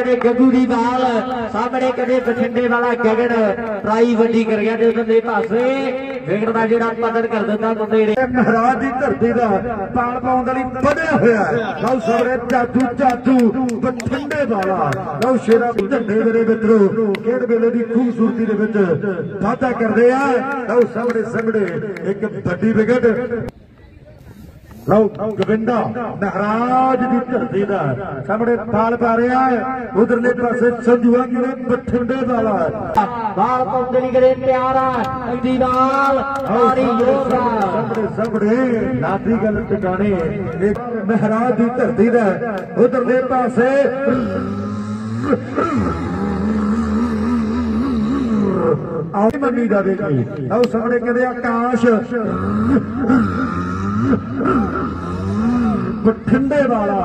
ਕਦੇ ਗੱਗੂ ਦੀ ਬਾਲ ਸਾਹਮਣੇ ਕਦੇ ਬਠਿੰਡੇ ਵਾਲਾ ਗਗਨ ਟਰਾਈ ਵੱਡੀ ਕਰ ਗਿਆ ਤੇ ਉਧਰਲੇ ਪਾਸੇ। ਵਿਕਟ ਦਾ ਜਿਹੜਾ ਪਤਨ ਕਰ ਦਿੰਦਾ ਮੁੰਡੇ ਨੇ। ਮਹਾਰਾਜ ਦੀ ਧਰਤੀ ਦਾ ਪਾਲ ਪਾਉਣ ਦੇ ਵਧਿਆ ਹੋਇਆ ਲਓ ਸਵਰੇ ਜਾਦੂ ਜਾਦੂ, ਬਠਿੰਡੇ ਵਾਲਾ। ਲਓ ਸ਼ੇਰਾ ਝੰਡੇ ਮੇਰੇ ਮਿੱਤਰੋ, ਖੇਡ ਵੇਲੇ ਦੀ ਖੂਬਸੂਰਤੀ ਦੇ ਵਿੱਚ ਵਾਧਾ ਕਰਦੇ ਆ। ਲਓ ਸਾਹਮਣੇ ਸਾਹਮਣੇ ਇੱਕ ਵੱਡੀ ਵਿਕਟ ਲਓ ਗੋਬਿੰਦਾ ਮਹਾਰਾਜ ਦੀ ਧਰਤੀ ਦਾ ਸਾਹਮਣੇ ਪਾਲ ਪਾ ਰਿਹਾ ਹੈ। ਉਧਰਲੇ ਪਾਸੇ ਸੰਜੂਆ ਕਿਵੇਂ ਬਠਿੰਡੇ ਵਾਲਾ ਬਾਲ ਪਾਉਂਦੇ ਨਹੀਂ ਕਦੇ ਤਿਆਰ ਆ। ਐਡੀ ਬਾਲ ਆਰੀ ਜੋਰਾ ਸਾਹਮਣੇ ਸਾਹਮਣੇ ਲਾਦੀ ਗੱਲ ਟਿਕਾਣੇ। ਇੱਕ ਮਹਾਰਾਜ ਦੀ ਧਰਤੀ ਦਾ ਉਧਰਲੇ ਪਾਸੇ ਆਉ ਮੰਨੀ ਜਾਵੇਗੀ ਆਓ ਸਾਹਮਣੇ ਕਹਿੰਦੇ ਆਕਾਸ਼ ਬਠਿੰਡੇ ਵਾਲਾ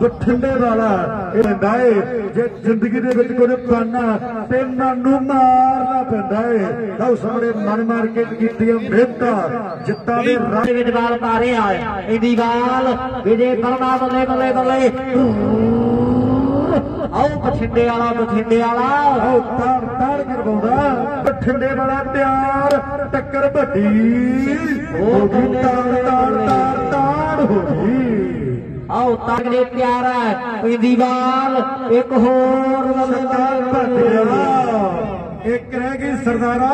ਬਠਿੰਡੇ ਵਾਲਾ ਇਹ ਹੁੰਦਾ ਏ ਜੇ ਜ਼ਿੰਦਗੀ ਦੇ ਵਿੱਚ ਕੁਝ ਪਾਣਾ ਤੇ ਨੂੰ ਮਾਰਨਾ ਪੈਂਦਾ ਏ। ਲਓ ਸਾਹਮਣੇ ਮਨ ਮਾਰ ਕੇ ਕੀਤੀਆਂ ਮਿਹਨਤਾਂ ਜਿੱਤਾਂ ਦੇ ਰਾਹ। ਦੇ ਵਿੱਚ ਬਾਲ ਪਾ ਰਿਹਾ ਹੈ ਐਡੀ ਬਾਲ ਵਿਜੇ ਪਰਮਾ ਬੱਲੇ ਬੱਲੇ ਬੱਲੇ। ਬਠਿੰਡੇ ਵਾਲਾ ਬਠਿੰਡੇ ਵਾਲਾ। ਉਹ ਤੜ ਤੜ ਕਰਵਾਉਂਦਾ ਬਠਿੰਡੇ ਵਾਲਾ ਪਿਆਰ ਟੱਕਰ ਵੱਡੀ। ਉਹ ਤੜ ਤੜ ਤੜ ਤੜ ਹੋਈ ਆਓ ਤਗੜੇ ਪਿਆਰ ਕੋਈ ਦੀਵਾਲ ਇੱਕ ਹੋਰ ਸਰਦਾਰ ਭੱਟਿਆ ਇੱਕ ਰਹਿ ਗਈ ਸਰਦਾਰਾ।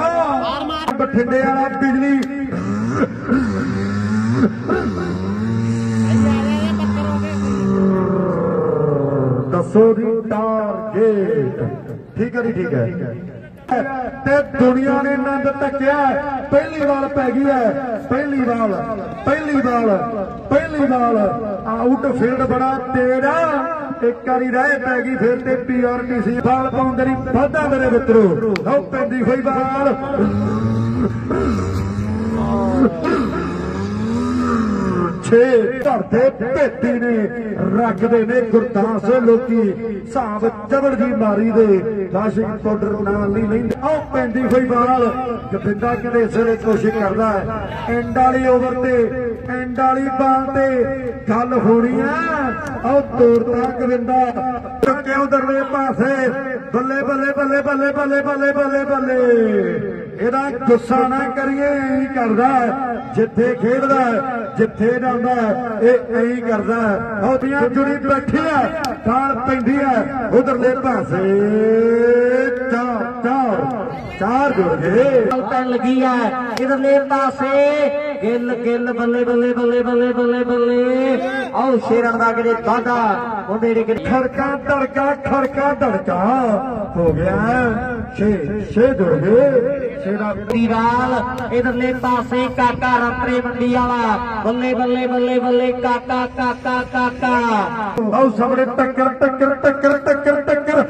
ਬਠਿੰਡੇ ਵਾਲਾ ਬਿਜਲੀ। ਦੱਸੋ ਟਾਰਗੇਟ ਠੀਕ ਹੈ ਜੀ, ਠੀਕ ਹੈ। ਤੇ ਦੁਨੀਆ ਨੇ ਆਨੰਦ ਤੱਕਿਆ। ਪਹਿਲੀ ਵਾਰ ਪੈ ਗਈ ਹੈ। ਪਹਿਲੀ ਵਾਰ ਪਹਿਲੀ ਵਾਰ ਪਹਿਲੀ ਵਾਰ। ਆਊਟ ਫੀਲਡ ਬੜਾ ਤੇਜ਼ ਇੱਕ ਵਾਰੀ ਰਹਿ ਪੈ ਗਈ ਫਿਰ ਤੇ ਪੀਆਰਟੀਸੀ ਬਾਲ ਪਾਉਂਦੇ ਨਹੀਂ। ਵਾਧਾ ਮੇਰੇ ਮਿੱਤਰੋ। ਲਓ ਪੈਂਦੀ ਹੋਈ ਬਾਲ ਛੇ ਧਰਦੇ ਭੇਤੀ ਨੇ। ਰੱਖਦੇ ਨੇ ਗੁਰਦਾਸ ਲੋਕੀ। ਹਿਸਾਬ ਜਬਰ ਜੀ ਮਾਰੀ ਦੇ ਲਾਸ਼ਿਕ ਪਾਊਡਰ ਨਾਲ ਨਹੀਂ ਲੈਂਦੇ। ਆਹ ਪੈਂਦੀ ਹੋਈ ਬਾਲ ਗੋਬਿੰਦਾ ਕਿਤੇ ਇਸੇ ਕੋਸ਼ਿਸ਼ ਕਰਦਾ ਹੈ। ਐਂਡ ਵਾਲੀ ਓਵਰ ਤੇ ਐਂਡ ਵਾਲੀ ਬਾਲ ਤੇ ਗੱਲ ਹੋਣੀ ਆ। ਆਹ ਤੋੜਦਾ ਗੋਬਿੰਦਾ। ਟੱਕੇ ਉਧਰਲੇ ਪਾਸੇ। ਬੱਲੇ ਬੱਲੇ ਬੱਲੇ ਬੱਲੇ ਬੱਲੇ ਬੱਲੇ ਬੱਲੇ ਬੱਲੇ। ਇਹਦਾ ਗੁੱਸਾ ਨਾ ਕਰੀਏ ਐਂ ਕਰਦਾ ਜਿੱਥੇ ਖੇਡਦਾ ਜਿੱਥੇ ਜਾਂਦਾ ਇਹ ਐਂ ਕਰਦਾ ਉਹਦੀਆਂ ਜੁੜੀ ਬੈਠੀ ਆ ਕਾਲ ਪੈਂਦੀ ਆ ਉਧਰਲੇ ਪਾਸੇ ਚਾਰ ਚਾਰ ਚਾਰ ਜੁੜ ਗਏ। ਬਾਲ ਪੈਣ ਲੱਗੀ ਹੈ। ਇਧਰਲੇ ਪਾਸੇ ਗਿੱਲ ਗਿੱਲ ਬੱਲੇ ਬੱਲੇ ਬੱਲੇ ਬੱਲੇ ਬੱਲੇ ਬੱਲੇ। और शेरण का करे दादा उन्हें खड़का धड़का खड़का धड़का हो गया छे छे जुड़ गए ਦੀਵਾਲ ਇਧਰਲੇ ਪਾਸੇ ਕਾਕਾ ਰਤਰੇ ਮੰਡੀ ਵਾਲਾ ਬੱਲੇ ਬੱਲੇ ਬੱਲੇ ਬੱਲੇ ਕਾਕਾ ਕਾਕਾ ਕਾਕਾ ਆਓ ਸਾਹਮਣੇ ਟੱਕਰ ਟੱਕਰ ਟੱਕਰ ਟੱਕਰ ਟੱਕਰ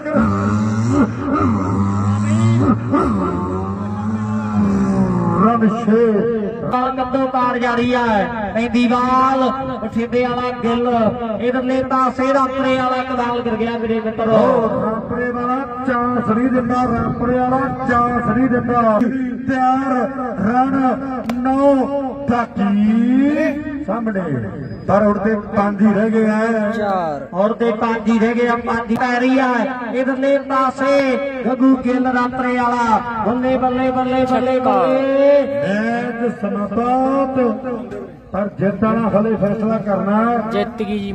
ਰਣ ਸ਼ੇਰ ਕੱਦੋ ਕਾਰ ਜਾ ਰਹੀ ਹੈ ਪੈਂਦੀ ਬਾਲ ਬਠਿੰਡੇ ਵਾਲਾ ਗਿੱਲ ਇਧਰਲੇ ਪਾਸੇ ਰੰਪਰੇ ਵਾਲਾ ਕਦਾਲ ਕਰ ਗਿਆ ਮੇਰੇ ਮਿੱਤਰੋ। ਰਾਪਰੇ ਵਾਲਾ ਚਾਂਸ ਨਹੀਂ ਦਿੰਦਾ ਰਾਪਰੇ ਵਾਲਾ ਚਾਂਸ ਨਹੀਂ ਦਿੰਦਾ। ਤਿਆਰ ਰਨ ਨੌ ਬਾਕੀ ਸਾਹਮਣੇ। ਪਰ ਤੇ ਪੰਜ ਹੀ ਰਹਿ ਗਏ ਆ ਔਰ ਤੇ ਪੰਜ ਹੀ ਰਹਿ ਗਏ ਆ ਪੰਜ ਪੈ ਰਹੀ ਆ ਇਧਰਲੇ ਪਾਸੇ ਗੱਗੂ ਗਿੱਲ ਰੰਪਰੇ ਵਾਲਾ। ਬੱਲੇ ਬੱਲੇ ਬੱਲੇ ਬੱਲੇ ਬੱਲੇ। ਮੈਚ ਸਮਾਪਤ। ਪਰ ਜਿੱਤ ਵਾਲਾ ਹਲੇ ਫੈਸਲਾ ਕਰਨਾ ਜਿੱਤ ਗਈ ਜੀ